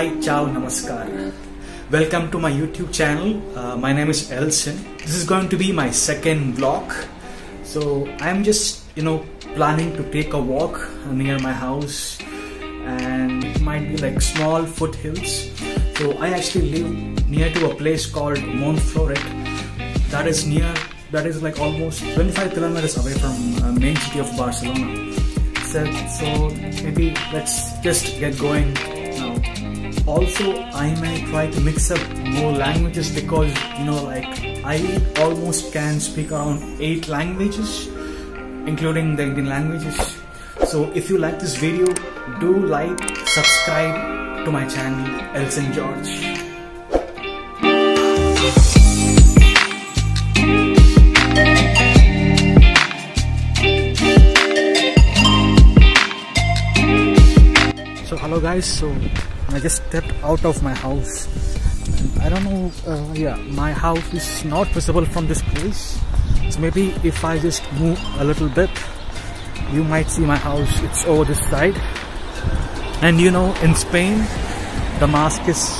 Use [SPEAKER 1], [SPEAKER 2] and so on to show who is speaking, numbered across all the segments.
[SPEAKER 1] Hi, ciao, namaskar. Welcome to my YouTube channel. Uh, my name is Elson. This is going to be my second vlog. So I'm just, you know, planning to take a walk near my house and it might be like small foothills. So I actually live near to a place called Montflorit that is near that is like almost 25 kilometers away from uh, main city of Barcelona. So, so maybe let's just get going. Also, I may try to mix up more languages because you know, like I almost can speak around eight languages, including the Indian languages. So, if you like this video, do like, subscribe to my channel, Elson George. So hello guys, so I just stepped out of my house. And I don't know, uh, yeah, my house is not visible from this place. So maybe if I just move a little bit, you might see my house. It's over this side. And you know, in Spain, the mask is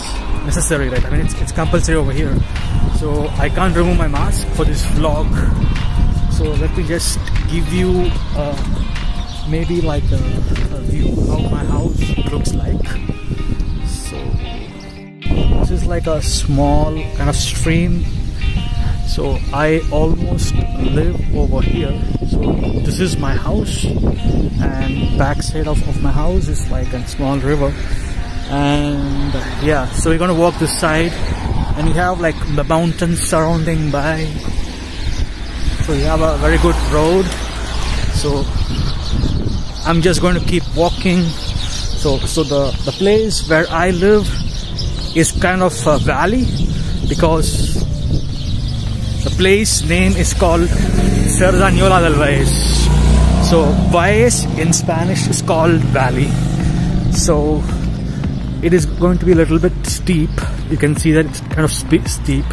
[SPEAKER 1] necessary, right? I mean, it's, it's compulsory over here. So I can't remove my mask for this vlog. So let me just give you uh, maybe like a, a view how my house looks like this is like a small kind of stream. So I almost live over here. So this is my house. And backside of, of my house is like a small river. And yeah so we're gonna walk this side. And you have like the mountains surrounding by. So you have a very good road. So I'm just going to keep walking. So so the the place where I live is kind of a valley because the place name is called Cerdañola del Valles so Valles in Spanish is called valley. So it is going to be a little bit steep. You can see that it's kind of steep.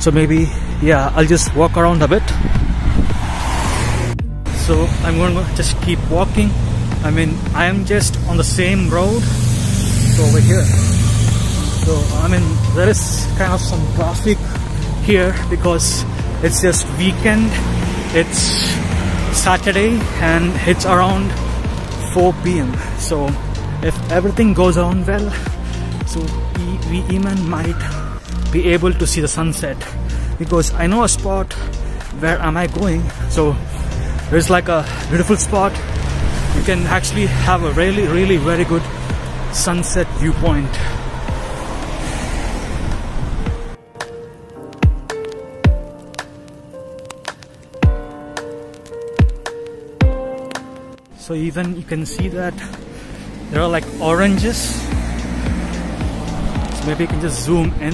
[SPEAKER 1] So maybe yeah I'll just walk around a bit. So I'm going to just keep walking. I mean I am just on the same road. So over here so I mean there is kind of some traffic here because it's just weekend. It's Saturday and it's around 4 p.m. so if everything goes on well so we, even might be able to see the sunset. Because I know a spot where am I going? So there's like a beautiful spot. You can actually have a really really very good sunset viewpoint so even you can see that there are like oranges. So maybe you can just zoom in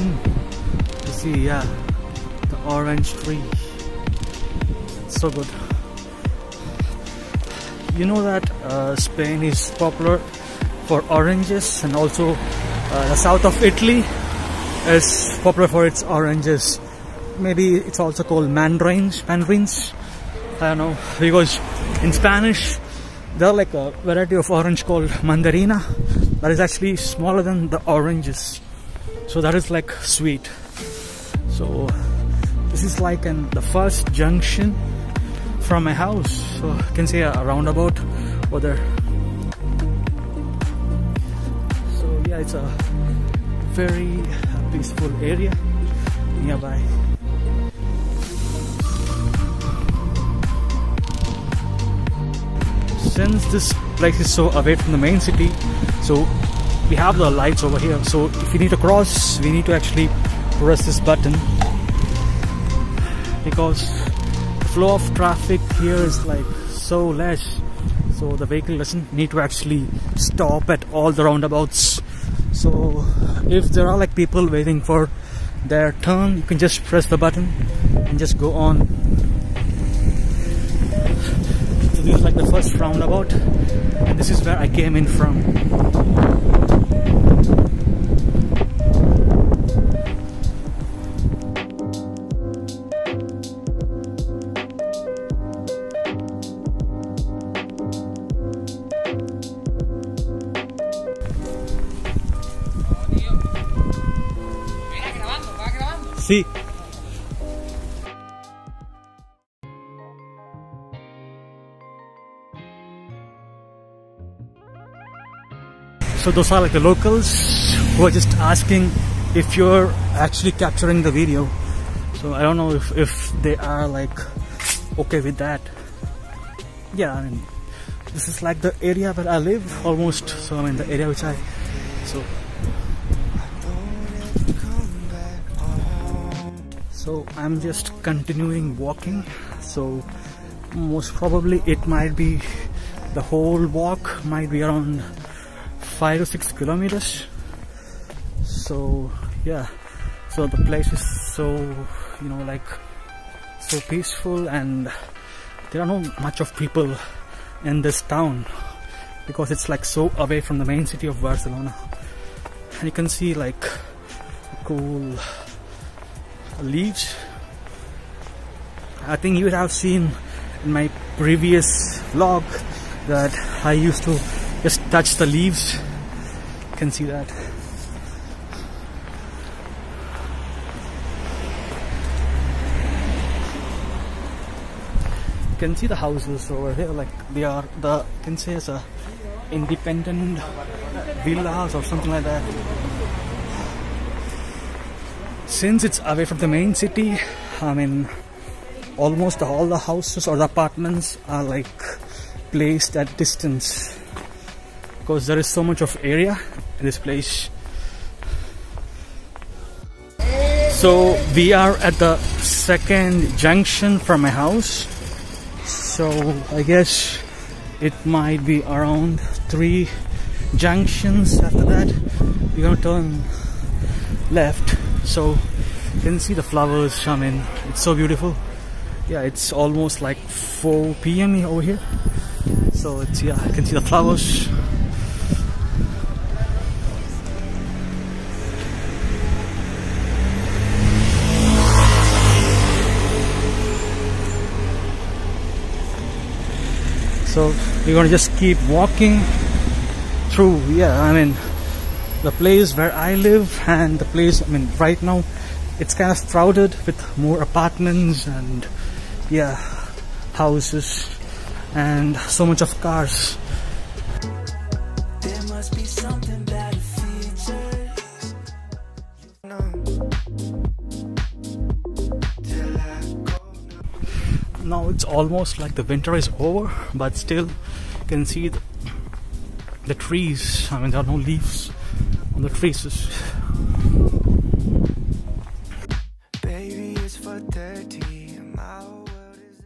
[SPEAKER 1] to see yeah the orange tree. So good. You know that uh, Spain is popular for oranges and also uh, the south of Italy is popular for its oranges. Maybe it's also called mandarins mandarins. I don't know. Because in Spanish there are like a variety of orange called mandarina that is actually smaller than the oranges. So that is like sweet. So this is like an the first junction from my house. So you can see a roundabout over there. So yeah it's a very peaceful area nearby since this place is so away from the main city so we have the lights over here. So if we need to cross we need to actually press this button. Because the flow of traffic here is like so less. So the vehicle doesn't need to actually stop at all the roundabouts. So if there are like people waiting for their turn you can just press the button and just go on this is like the first roundabout and this is where I came in from So those are like the locals who are just asking if you're actually capturing the video. So I don't know if, if they are like okay with that. Yeah, I mean, this is like the area where I live almost. So I mean the area which I, so. So I'm just continuing walking. So most probably it might be the whole walk might be around five to six kilometers. So yeah. So the place is so you know like so peaceful and there are not much of people in this town because it's like so away from the main city of Barcelona. And you can see like cool leaves. I think you would have seen in my previous vlog that I used to just touch the leaves. You can see that. You can see the houses over here like they are the you can say as a independent villas or something like that. Since it's away from the main city I mean almost all the houses or the apartments are like placed at distance because there is so much of area in this place. So we are at the second junction from my house. So I guess it might be around three junctions after that. We're gonna turn left. So you can see the flowers mean it's so beautiful. Yeah it's almost like 4 p.m. over here. So it's yeah I can see the flowers we're gonna just keep walking through yeah I mean the place where I live and the place I mean right now it's kind of crowded with more apartments and yeah houses and so much of cars now it's almost like the winter is over but still you can see the, the trees I mean there are no leaves on the trees. It's for 30 my world is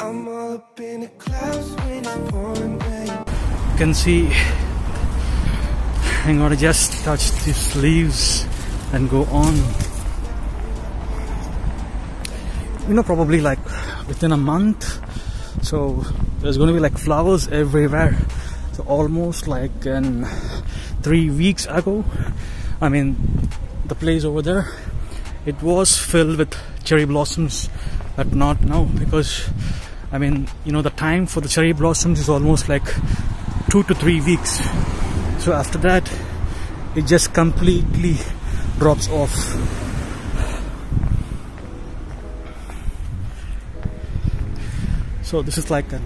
[SPEAKER 1] I'm up in the clouds when it's pouring rain. You can see I'm gonna just touch these leaves and go on you know probably like within a month. So there's to be like flowers everywhere. So almost like in three weeks ago i mean the place over there it was filled with cherry blossoms but not now because i mean you know the time for the cherry blossoms is almost like two to three weeks. So after that it just completely drops off so this is like an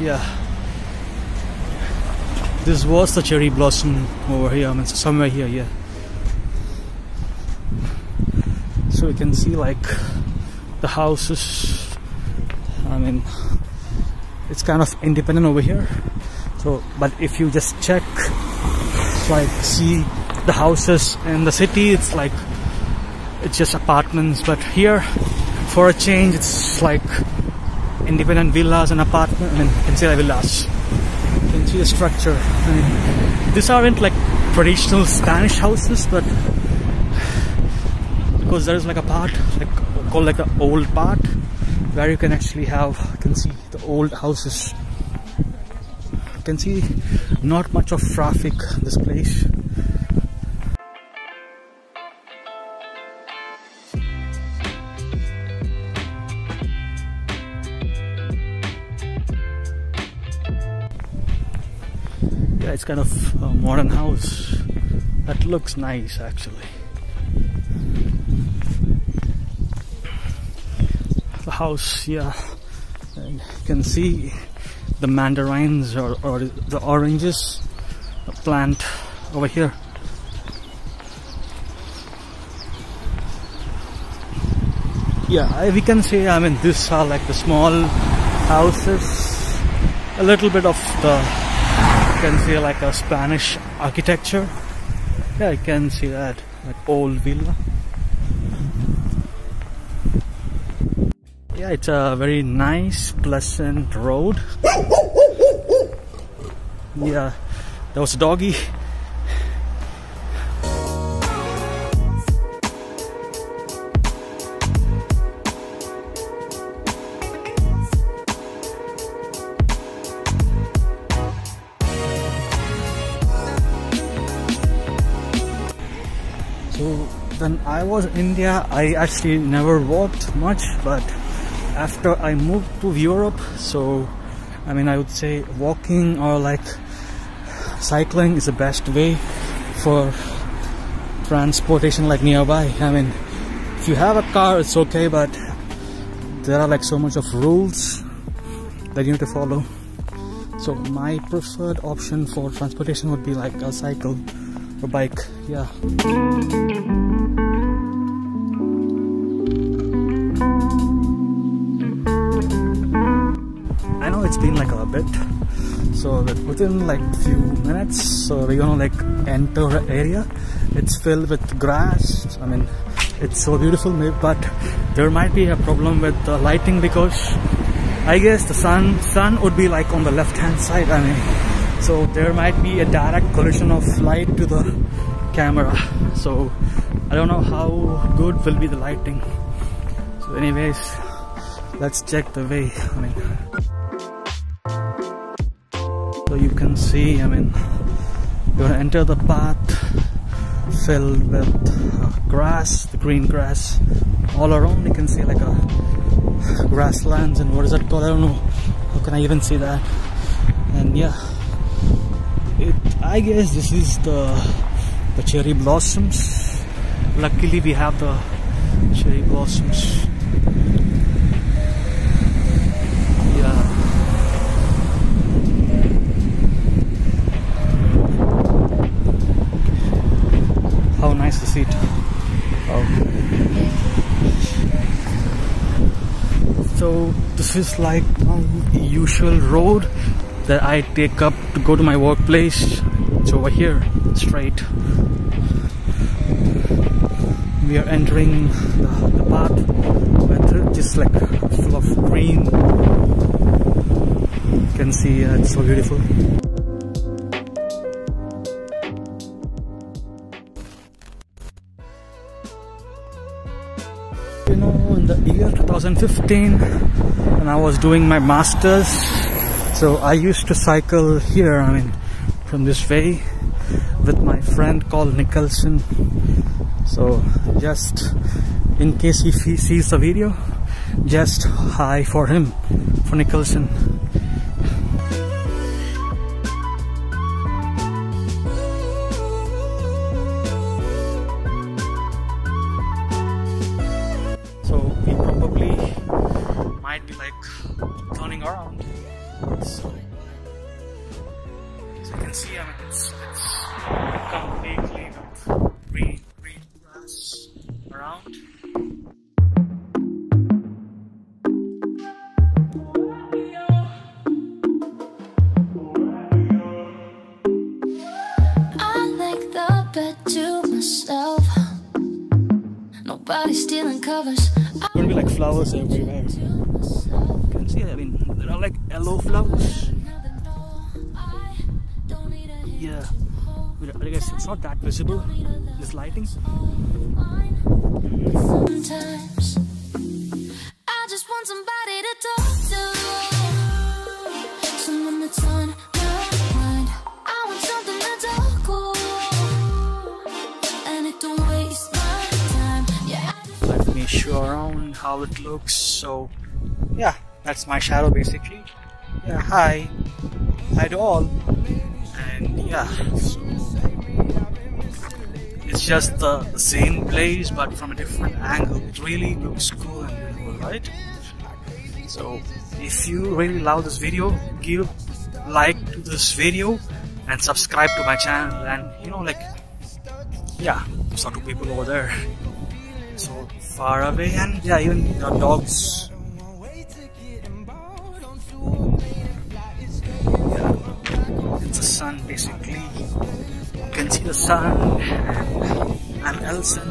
[SPEAKER 1] yeah. This was the cherry blossom over here I mean somewhere here yeah. So you can see like the houses I mean it's kind of independent over here. So but if you just check like see the houses in the city it's like it's just apartments. But here for a change it's like independent villas and apartments. I mean, you can see the villas. You can see the structure. I mean, these aren't like traditional Spanish houses, but because there is like a part like called like the old part where you can actually have you can see the old houses. You can see not much of traffic in this place. Kind of a modern house That looks nice actually. The house, yeah. You can see the mandarins or, or the oranges plant over here. Yeah, we can say, I mean, these are like the small houses, a little bit of the, can see like a Spanish architecture. Yeah, I can see that, like old villa. Yeah, it's a very nice, pleasant road. Yeah, there was a doggy. I was in India, I actually never walked much, but after I moved to Europe, so I mean, I would say walking or like cycling is the best way for transportation like nearby. I mean, if you have a car, it's okay, but there are like so much of rules that you need to follow. So my preferred option for transportation would be like a cycle or bike. Yeah. Been like a bit. So within like few minutes so we're gonna like enter the area. It's filled with grass. I mean it's so beautiful but there might be a problem with the lighting because I guess the sun sun would be like on the left hand side I mean. So there might be a direct collision of light to the camera. So I don't know how good will be the lighting. So anyways let's check the way I mean you can see I mean gonna enter the path filled with uh, grass the green grass. All around you can see like a grasslands and what is that called? I don't know. How can I even see that? And yeah. It I guess this is the the cherry blossoms. Luckily we have the cherry blossoms how nice the seat oh. so this is like my usual road that I take up to go to my workplace. It's over here straight. We are entering the, the path just like full of green you can see uh, it's so beautiful 2015 when I was doing my masters. So I used to cycle here I mean from this way with my friend called Nicholson. So just in case he sees the video just hi for him for Nicholson flowers everywhere
[SPEAKER 2] to
[SPEAKER 1] you can see I mean there are like yellow flowers.
[SPEAKER 2] Another no, I don't need a hint
[SPEAKER 1] yeah.
[SPEAKER 2] To hold
[SPEAKER 1] but I guess it's not that visible this lighting.
[SPEAKER 2] Sometimes
[SPEAKER 1] show around how it looks so yeah that's my shadow basically yeah hi hi to all and yeah so it's just the, same place but from a different angle. It really looks cool and beautiful, right? So if you really love this video, give like to this video and subscribe to my channel and you know like yeah, saw two people over there. So far away and yeah even know, dogs. Yeah, it's the sun basically. You can see the sun and I'm Elson